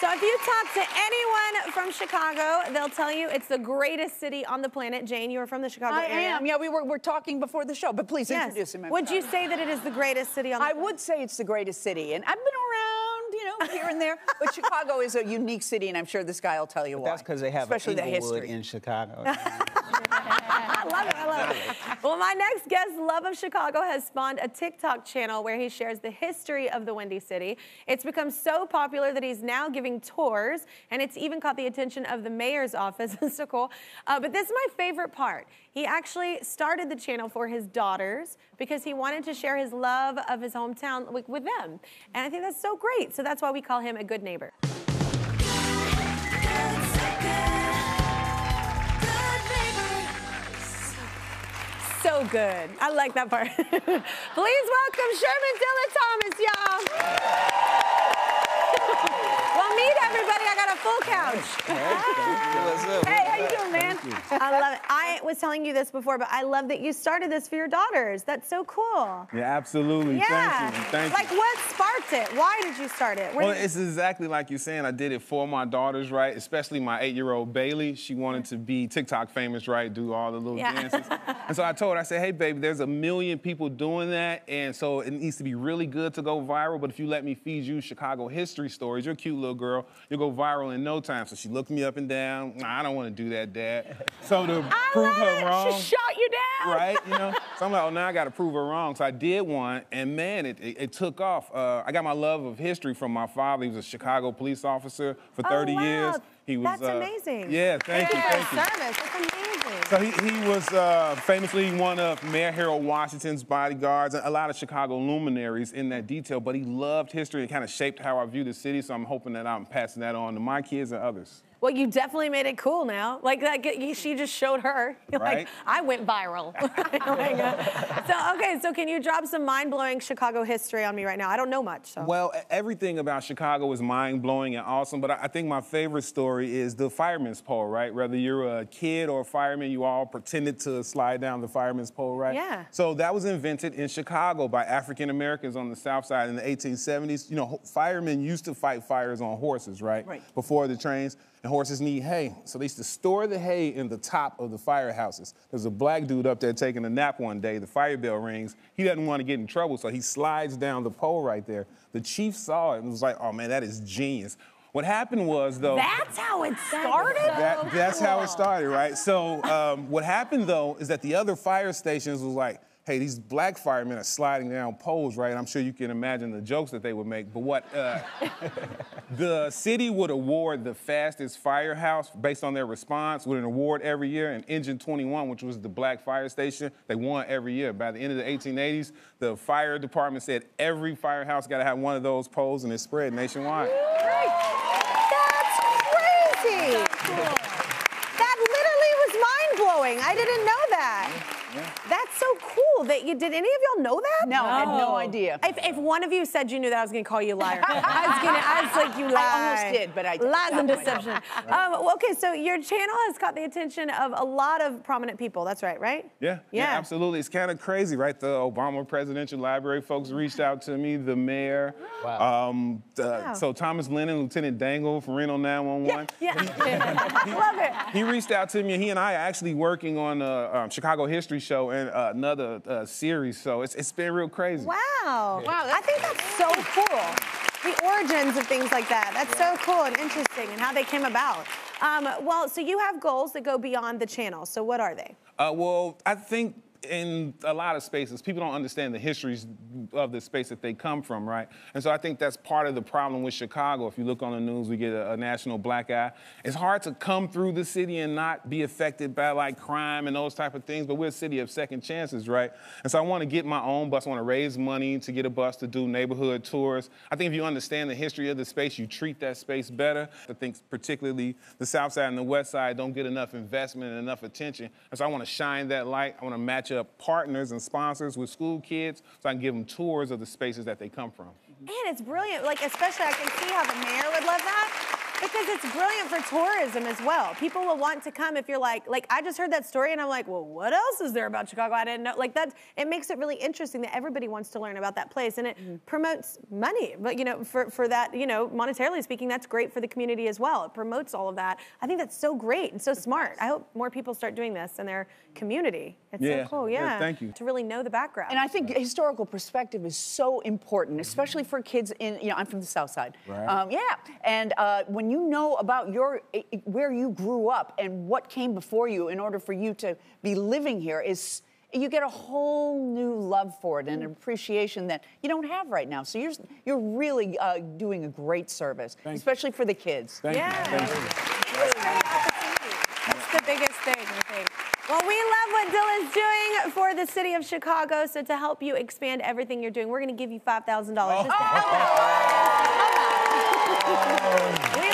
So if you talk to anyone from Chicago, they'll tell you it's the greatest city on the planet. Jane, you are from the Chicago I area. am. Yeah, we were, were talking before the show, but please Yes. introduce him. Would you say that it is the greatest city on the I planet? would say it's the greatest city, and I've been around, you know, here and there. But Chicago is a unique city, and I'm sure this guy will tell you why. That's because they have especially an the history. in Chicago. I love it. I love it. My next guest, love of Chicago has spawned a TikTok channel where he shares the history of the Windy City. It's become so popular that he's now giving tours, and it's even caught the attention of the mayor's office. It's so cool. Uh, but this is my favorite part. He actually started the channel for his daughters because he wanted to share his love of his hometown with them. And I think that's so great. So that's why we call him a good neighbor. So good. I like that part. Please welcome Shermann Dilla Thomas, y'all. well, meet everybody. I got a full couch. Hey, you? I love it. I was telling you this before, but I love that you started this for your daughters. That's so cool. Yeah, absolutely. Yeah. Thank you. Thank like, you. what sparked it? Why did you start it? Where Well, it's exactly like you're saying. I did it for my daughters, right? Especially my eight-year-old Bailey. She wanted to be TikTok famous, right? Do all the little Yeah. dances. and so I told her, I said, hey, baby, there's a million people doing that, and so it needs to be really good to go viral. But if you let me feed you Chicago history stories, you're a cute little girl, you'll go viral in no time. So she looked me up and down. Nah, I don't want to do that, Dad. So to I prove her it. wrong. She shot you down. right? You know, so I'm like, oh, now I got to prove her wrong. So I did one, and man, it, it, it took off. Uh, I got my love of history from my father. He was a Chicago police officer for 30 oh, wow. years. He was. That's uh, amazing. Yeah, thank you, thank you. Service. That's amazing. So he, he was uh, famously one of Mayor Harold Washington's bodyguards, and a lot of Chicago luminaries in that detail. But he loved history and kind of shaped how I view the city. So I'm hoping that I'm passing that on to my kids and others. Well, you definitely made it cool now. Like that, she just showed her. You're Right. I went viral. Like, uh, so okay, so can you drop some mind-blowing Chicago history on me right now? I don't know much. So. Well, everything about Chicago is mind blowing and awesome, but I I think my favorite story is the fireman's pole, right? Whether you're a kid or a fireman, you all pretended to slide down the fireman's pole, right? Yeah. So that was invented in Chicago by African Americans on the South Side in the 1870s. You know, firemen used to fight fires on horses, right? Right. Before the trains, and horses need hay. So they used to store the hay in the top of the firehouses. There's a black dude up there taking a nap one day. The fire bell rings. He doesn't want to get in trouble, so he slides down the pole right there. The chief saw it and was like, oh man, that is genius. What happened was, though. That's how it started. That, that's how it started, right? So um, what happened though is that the other fire stations was like, hey, these black firemen are sliding down poles, right? I'm sure you can imagine the jokes that they would make. But what uh, the city would award the fastest firehouse based on their response with an award every year. And Engine 21, which was the black fire station, they won every year. By the end of the 1880s, the fire department said every firehouse got to have one of those poles, and it spread nationwide. That's crazy. That literally was mind blowing. I didn't know that. That's so cool. That you did. Any of y'all know that? No, I had no idea. If, if one of you said you knew that, I was gonna call you a liar. I was gonna. I was like, you lie. I almost did, but I didn't. lies and No, I deception. Um, well, okay, so your channel has caught the attention of a lot of prominent people. That's right, right? Yeah, yeah, Yeah. absolutely. It's kind of crazy, right? The Obama Presidential Library folks reached out to me, the mayor. Wow. Um, the- Wow. So Thomas Lennon, Lieutenant Dangle from Reno 911. Yeah. yeah. Love it. He reached out to me, and he and I are actually working on a um, Chicago History Show and uh, another uh, series. So it's, it's been real crazy. Wow. Wow. I think that's so cool. The origins of things like that. That's so cool and interesting and how they came about. Um, well, so you have goals that go beyond the channel. So what are they? Uh, well, I think in a lot of spaces, people don't understand the histories of the space that they come from, right? And so I think that's part of the problem with Chicago. If you look on the news, we get a, a national black eye. It's hard to come through the city and not be affected by like crime and those type of things, but we're a city of second chances, right? And so I want to get my own bus. I want to raise money to get a bus to do neighborhood tours. I think if you understand the history of the space, you treat that space better. I think particularly the South Side and the West Side don't get enough investment and enough attention. And so I want to shine that light. I want to match up partners and sponsors with school kids so I can give them tours of the spaces that they come from. Man, it's brilliant. Like, especially I can see how the mayor would love that. Because it's brilliant for tourism as well. People will want to come if you're like, like I just heard that story and I'm like, well, what else is there about Chicago? I didn't know. Like that, it makes it really interesting that everybody wants to learn about that place and it Mm-hmm. promotes money. But you know, for, for that, you know, monetarily speaking, that's great for the community as well. It promotes all of that. I think that's so great and so smart. I hope more people start doing this in their community. It's Yeah. so cool, Yeah, yeah. thank you. To really know the background. And I think historical perspective is so important, especially for kids in, you know, I'm from the South Side. Right. Um, yeah. And uh, when you know about your, i- i- where you grew up and what came before you in order for you to be living here is, you get a whole new love for it and an appreciation that you don't have right now. So you're, you're really uh, doing a great service, Thank you. especially for the kids. Thank Yeah. you. Thank you. Really great opportunity. That's the biggest thing, I think. Well, we love what Dilla's doing for the city of Chicago. So to help you expand everything you're doing, we're going to give you $5,000 just to help out.